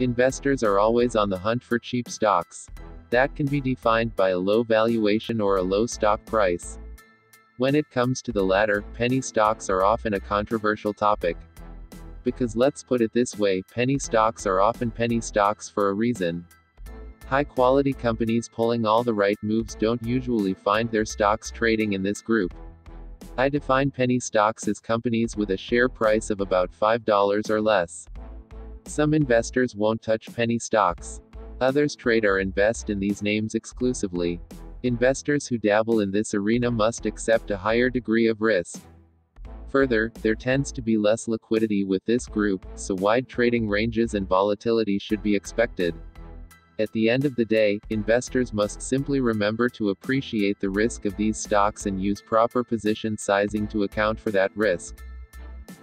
Investors are always on the hunt for cheap stocks. That can be defined by a low valuation or a low stock price. When it comes to the latter, penny stocks are often a controversial topic. Because let's put it this way, penny stocks are often penny stocks for a reason. High quality companies pulling all the right moves don't usually find their stocks trading in this group. I define penny stocks as companies with a share price of about $5 or less. Some investors won't touch penny stocks. Others trade or invest in these names exclusively. Investors who dabble in this arena must accept a higher degree of risk. Further, there tends to be less liquidity with this group, so wide trading ranges and volatility should be expected. At the end of the day, investors must simply remember to appreciate the risk of these stocks and use proper position sizing to account for that risk.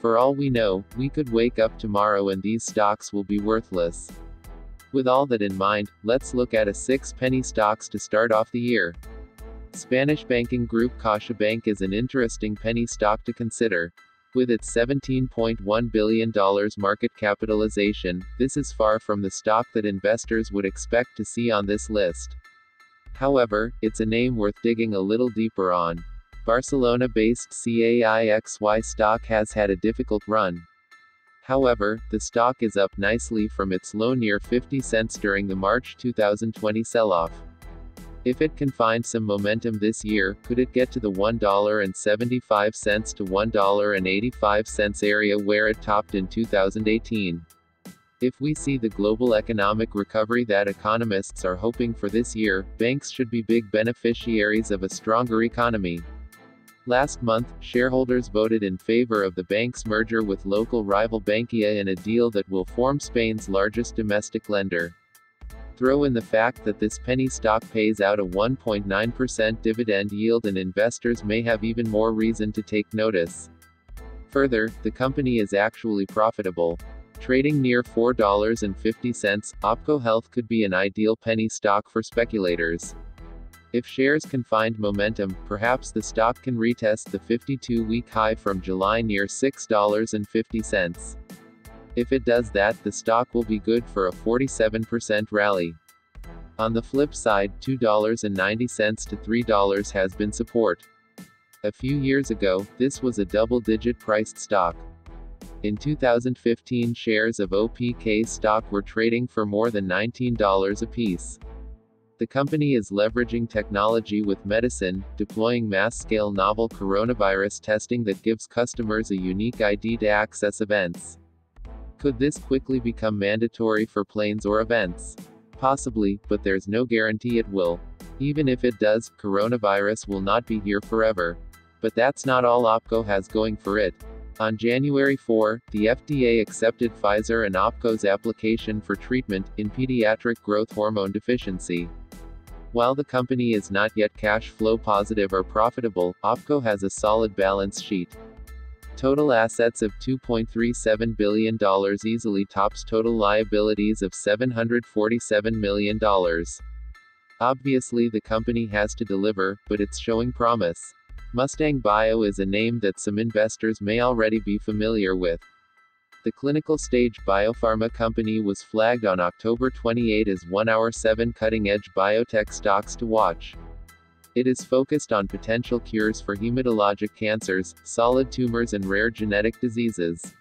For all we know, we could wake up tomorrow and these stocks will be worthless. With all that in mind, let's look at a 6 penny stocks to start off the year. Spanish banking group CaixaBank is an interesting penny stock to consider. With its $17.1 billion market capitalization, this is far from the stock that investors would expect to see on this list. However, it's a name worth digging a little deeper on. Barcelona-based CAIXY stock has had a difficult run. However, the stock is up nicely from its low near 50 cents during the March 2020 sell-off. If it can find some momentum this year, could it get to the $1.75 to $1.85 area where it topped in 2018? If we see the global economic recovery that economists are hoping for this year, banks should be big beneficiaries of a stronger economy. Last month, shareholders voted in favor of the bank's merger with local rival Bankia in a deal that will form Spain's largest domestic lender. Throw in the fact that this penny stock pays out a 1.9% dividend yield and investors may have even more reason to take notice. Further, the company is actually profitable. Trading near $4.50, OPKO Health could be an ideal penny stock for speculators. If shares can find momentum, perhaps the stock can retest the 52-week high from July near $6.50. If it does that, the stock will be good for a 47% rally. On the flip side, $2.90 to $3 has been support. A few years ago, this was a double-digit priced stock. In 2015 shares of OPK stock were trading for more than $19 apiece. The company is leveraging technology with medicine, deploying mass-scale novel coronavirus testing that gives customers a unique ID to access events. Could this quickly become mandatory for planes or events? Possibly, but there's no guarantee it will. Even if it does, coronavirus will not be here forever. But that's not all OPKO has going for it. On January 4, the FDA accepted Pfizer and OPKO's application for treatment in pediatric growth hormone deficiency. While the company is not yet cash flow positive or profitable, OPKO has a solid balance sheet. Total assets of $2.37 billion easily tops total liabilities of $747 million. Obviously the company has to deliver, but it's showing promise. Mustang Bio is a name that some investors may already be familiar with. The clinical stage biopharma company was flagged on October 28 as one our seven cutting edge biotech stocks to watch. It is focused on potential cures for hematologic cancers, solid tumors, and rare genetic diseases.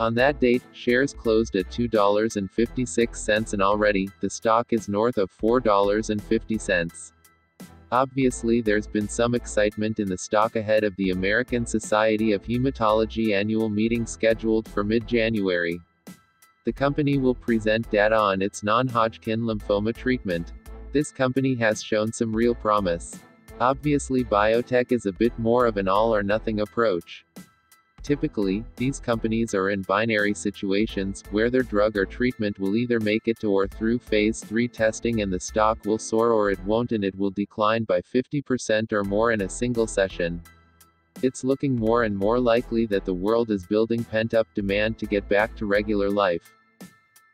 On that date, shares closed at $2.56 and already, the stock is north of $4.50. Obviously there's been some excitement in the stock ahead of the American Society of Hematology annual meeting scheduled for mid-January. The company will present data on its non-Hodgkin lymphoma treatment. This company has shown some real promise. Obviously biotech is a bit more of an all-or-nothing approach. Typically, these companies are in binary situations, where their drug or treatment will either make it to or through phase 3 testing and the stock will soar or it won't and it will decline by 50% or more in a single session. It's looking more and more likely that the world is building pent-up demand to get back to regular life.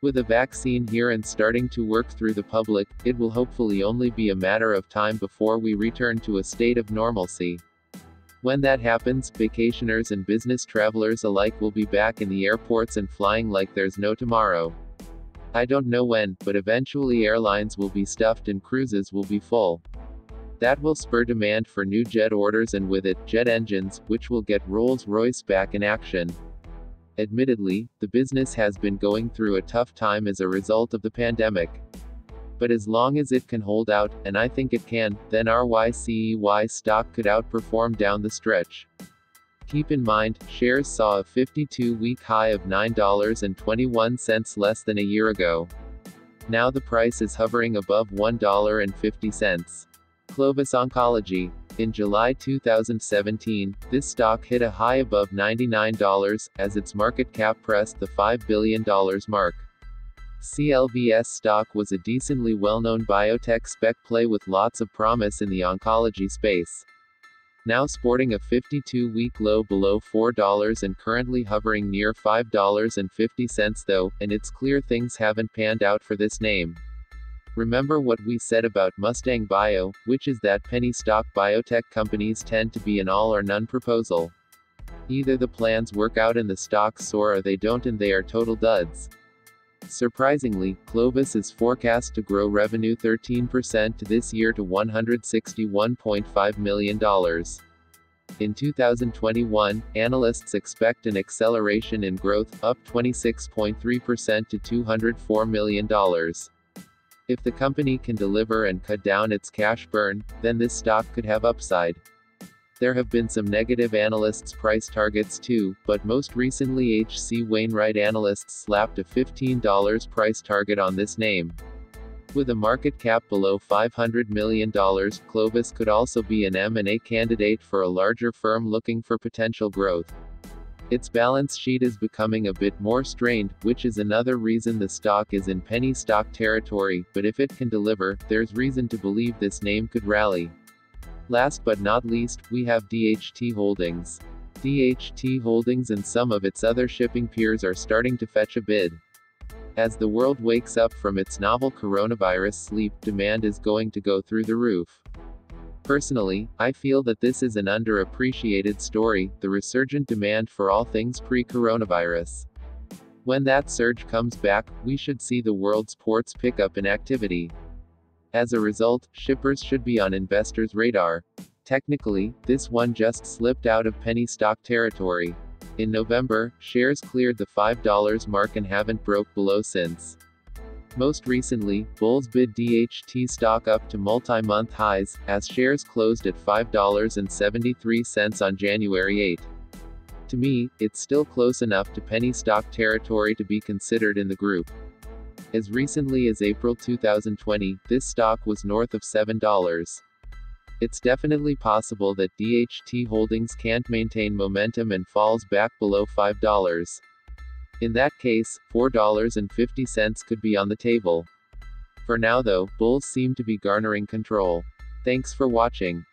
With a vaccine here and starting to work through the public, it will hopefully only be a matter of time before we return to a state of normalcy. When that happens, vacationers and business travelers alike will be back in the airports and flying like there's no tomorrow. I don't know when, but eventually airlines will be stuffed and cruises will be full. That will spur demand for new jet orders and with it, jet engines, which will get Rolls Royce back in action. Admittedly, the business has been going through a tough time as a result of the pandemic. But as long as it can hold out, and I think it can, then RYCEY stock could outperform down the stretch. Keep in mind, shares saw a 52-week high of $9.21 less than a year ago. Now the price is hovering above $1.50. Clovis Oncology. In July 2017, this stock hit a high above $99, as its market cap pressed the $5 billion mark. CLVS stock was a decently well-known biotech spec play with lots of promise in the oncology space now sporting a 52-week low below $4 and currently hovering near $5.50 though, and it's clear things haven't panned out for this name. Remember what we said about Mustang Bio, which is that penny stock biotech companies tend to be an all or none proposal. Either the plans work out and the stocks soar or they don't and they are total duds. Surprisingly, Clovis is forecast to grow revenue 13% this year to $161.5 million. In 2021, analysts expect an acceleration in growth, up 26.3% to $204 million. If the company can deliver and cut down its cash burn, then this stock could have upside. There have been some negative analysts' price targets too, but most recently H.C. Wainwright analysts slapped a $15 price target on this name. With a market cap below $500 million, Clovis could also be an M&A candidate for a larger firm looking for potential growth. Its balance sheet is becoming a bit more strained, which is another reason the stock is in penny stock territory, but if it can deliver, there's reason to believe this name could rally. Last but not least, we have DHT Holdings. DHT Holdings and some of its other shipping peers are starting to fetch a bid. As the world wakes up from its novel coronavirus sleep, demand is going to go through the roof. Personally, I feel that this is an underappreciated story, the resurgent demand for all things pre-coronavirus. When that surge comes back, we should see the world's ports pick up in activity. As a result, shippers should be on investors' radar. Technically, this one just slipped out of penny stock territory. In November, shares cleared the $5 mark and haven't broke below since. Most recently, bulls bid DHT stock up to multi-month highs, as shares closed at $5.73 on January 8. To me, it's still close enough to penny stock territory to be considered in the group. As recently as April 2020, this stock was north of $7. It's definitely possible that DHT Holdings can't maintain momentum and falls back below $5. In that case, $4.50 could be on the table. For now though, bulls seem to be garnering control. Thanks for watching.